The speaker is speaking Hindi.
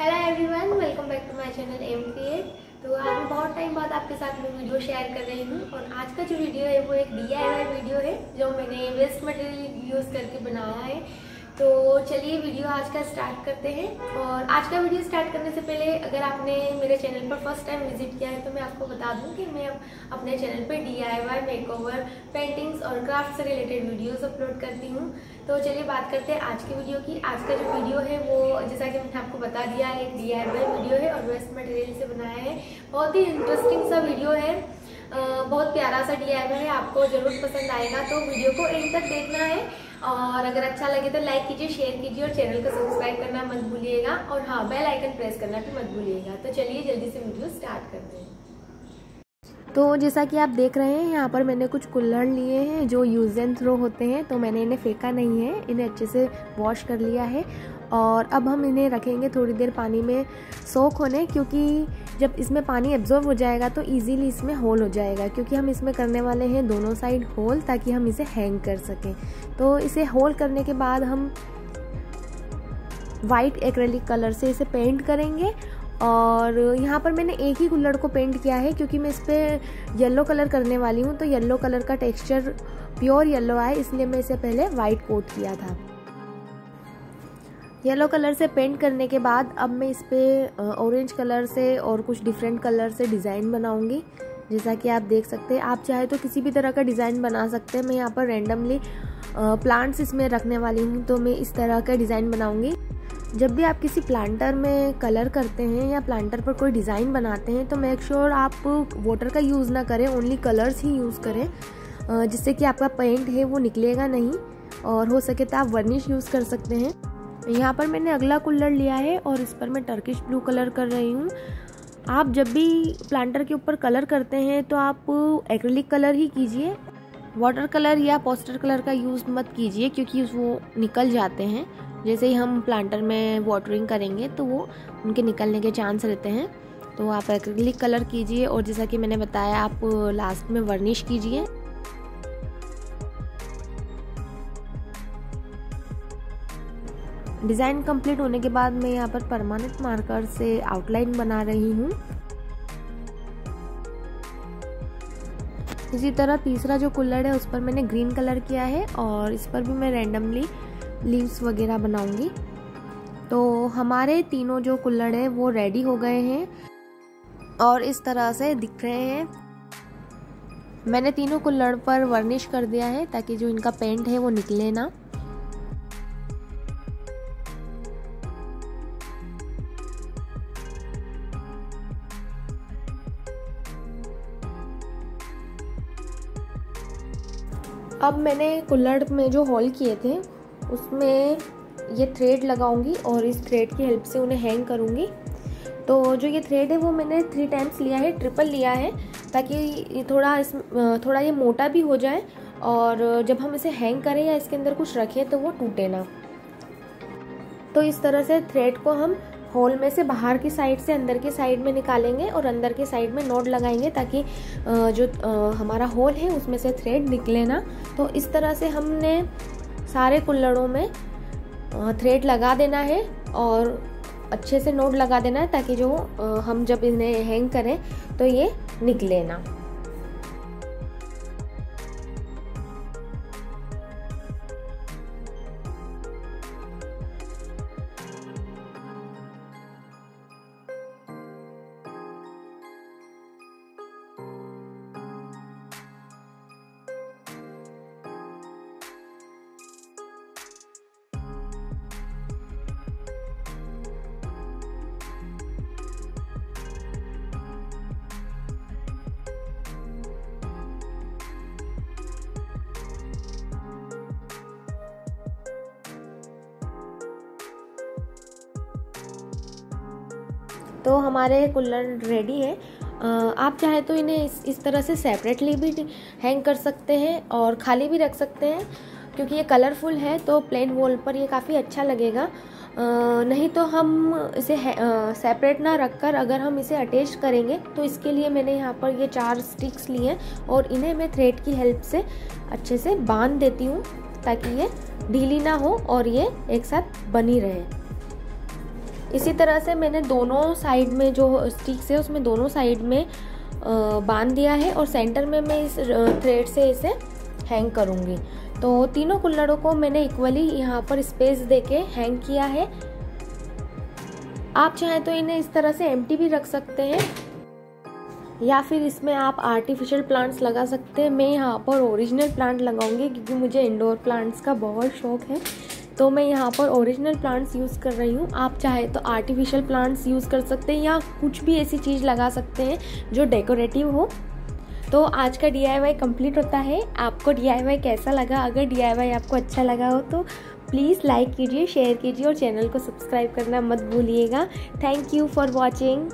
Hello everyone welcome back to my channel MPA तो आज मैं बहुत टाइम बाद आपके साथ में वीडियो शेयर कर रही हूँ और आज का जो वीडियो है वो एक डी वीडियो है जो मैंने वेस्ट मटेरियल यूज़ करके बनाया है। तो चलिए वीडियो आज का स्टार्ट करते हैं। और आज का वीडियो स्टार्ट करने से पहले अगर आपने मेरे चैनल पर फ़र्स्ट टाइम विज़िट किया है तो मैं आपको बता दूँ कि मैं अपने चैनल पर D I Y makeover paintings और क्राफ्ट से रिलेटेड वीडियोस अपलोड करती हूँ। तो चलिए बात करते हैं आज की वीडियो की। आज का जो वीडियो है, वो जैसा कि मैंने आपको बता दिया, एक डी आई वाई वीडियो है और वेस्ट मटेरियल से बनाया है। बहुत ही इंटरेस्टिंग सा वीडियो है। बहुत प्यारा सा डी आई वाई है। आपको ज़रूर पसंद आएगा। तो वीडियो को एंड तक देखना है। और अगर अच्छा लगे तो लाइक कीजिए शेयर कीजिए और चैनल को सब्सक्राइब करना मत भूलिएगा। और हाँ बेल आइकन प्रेस करना भी मत भूलिएगा। तो चलिए, जल्दी से वीडियो स्टार्ट करते हैं। तो जैसा कि आप देख रहे हैं, यहाँ पर मैंने कुछ कुल्हड़ लिए हैं जो यूज़ एंड थ्रो होते हैं तो मैंने इन्हें फेंका नहीं है, इन्हें अच्छे से वॉश कर लिया है। और अब हम इन्हें रखेंगे थोड़ी देर पानी में सोख होने, क्योंकि जब इसमें पानी एब्जॉर्व हो जाएगा तो इजीली इसमें होल हो जाएगा, क्योंकि हम इसमें करने वाले हैं दोनों साइड होल ताकि हम इसे हैंग कर सकें। तो इसे होल करने के बाद हम वाइट एक्रेलिक कलर से इसे पेंट करेंगे और यहाँ पर मैंने एक ही कुल्लड़ को पेंट किया है क्योंकि मैं इस पर येलो कलर करने वाली हूँ तो येलो कलर का टेक्सचर प्योर येलो आए इसलिए मैं इसे पहले वाइट कोट किया था। येलो कलर से पेंट करने के बाद अब मैं इस पर ऑरेंज कलर से और कुछ डिफरेंट कलर से डिज़ाइन बनाऊँगी। जैसा कि आप देख सकते हैं, आप चाहे तो किसी भी तरह का डिज़ाइन बना सकते हैं। मैं यहाँ पर रैंडमली प्लांट्स इसमें रखने वाली हूँ तो मैं इस तरह का डिज़ाइन बनाऊँगी। जब भी आप किसी प्लांटर में कलर करते हैं या प्लांटर पर कोई डिज़ाइन बनाते हैं तो मेक श्योर sure आप वाटर का यूज़ ना करें ओनली कलर्स ही यूज़ करें। जिससे कि आपका पेंट है वो निकलेगा नहीं और हो सके तो आप वर्निश यूज़ कर सकते हैं। यहाँ पर मैंने अगला कुल्लर लिया है और इस पर मैं टर्किश ब्लू कलर कर रही हूँ। आप जब भी प्लांटर के ऊपर कलर करते हैं तो आप एक्रेलिक कलर ही कीजिए। वाटर कलर या पोस्टर कलर का यूज़ मत कीजिए, क्योंकि वो निकल जाते हैं। जैसे ही हम प्लांटर में वाटरिंग करेंगे तो वो उनके निकलने के चांस रहते हैं। तो आप एक्रेलिक कलर कीजिए और जैसा कि मैंने बताया, आप लास्ट में वर्निश कीजिए। डिज़ाइन कंप्लीट होने के बाद मैं यहाँ पर परमानेंट मार्कर से आउटलाइन बना रही हूँ। इसी तरह तीसरा जो कुल्लड़ है, उस पर मैंने ग्रीन कलर किया है और इस पर भी मैं रैंडमली लीव्स वगैरह बनाऊँगी। तो हमारे तीनों जो कुल्लड़ है, वो रेडी हो गए हैं और इस तरह से दिख रहे हैं। मैंने तीनों कुल्लड़ पर वर्निश कर दिया है ताकि जो इनका पेंट है, वो निकले ना। अब मैंने कुल्लड़ में जो हॉल किए थे उसमें ये थ्रेड लगाऊँगी और इस थ्रेड की हेल्प से उन्हें हैंग करूँगी। तो जो ये थ्रेड है, वो मैंने थ्री टाइम्स लिया है ट्रिपल लिया है, ताकि थोड़ा इस, थोड़ा ये मोटा भी हो जाए और जब हम इसे हैंग करें या इसके अंदर कुछ रखें तो वो टूटे ना। तो इस तरह से थ्रेड को हम होल में से बाहर की साइड से अंदर की साइड में निकालेंगे और अंदर की साइड में नोट लगाएँगे, ताकि जो हमारा होल है, उसमें से थ्रेड निकले ना। तो इस तरह से हमने सारे कुल्लड़ों में थ्रेड लगा देना है और अच्छे से नोट लगा देना है ताकि जो हम जब इन्हें हैंग करें तो ये निकले ना। तो हमारे कुल्लर रेडी है। आप चाहे तो इन्हें इस, इस तरह से सेपरेटली भी हैंग कर सकते हैं और खाली भी रख सकते हैं क्योंकि ये कलरफुल है तो प्लेन वॉल पर ये काफ़ी अच्छा लगेगा। नहीं तो हम इसे सेपरेट ना रखकर अगर हम इसे अटैच करेंगे तो इसके लिए मैंने यहाँ पर ये चार स्टिक्स लिए और इन्हें मैं थ्रेड की हेल्प से अच्छे से बाँध देती हूँ ताकि ये ढीली ना हो और ये एक साथ बनी रहे। इसी तरह से मैंने दोनों साइड में जो स्टिक्स है, उसमें दोनों साइड में बाँध दिया है और सेंटर में मैं इस थ्रेड से इसे हैंग करूँगी। तो तीनों कुल्लड़ों को मैंने इक्वली यहाँ पर स्पेस देके हैंग किया है। आप चाहें तो इन्हें इस तरह से एम्प्टी भी रख सकते हैं, या फिर इसमें आप आर्टिफिशियल प्लांट्स लगा सकते हैं। मैं यहाँ पर ओरिजिनल प्लांट लगाऊँगी, क्योंकि मुझे इंडोर प्लांट्स का बहुत शौक है। तो मैं यहाँ पर ओरिजिनल प्लांट्स यूज़ कर रही हूँ। आप चाहे तो आर्टिफिशियल प्लांट्स यूज़ कर सकते हैं या कुछ भी ऐसी चीज़ लगा सकते हैं जो डेकोरेटिव हो। तो आज का डी कंप्लीट होता है। आपको डी कैसा लगा? अगर डी आपको अच्छा लगा हो तो प्लीज़ लाइक कीजिए शेयर कीजिए और चैनल को सब्सक्राइब करना मत भूलिएगा। Thank you for watching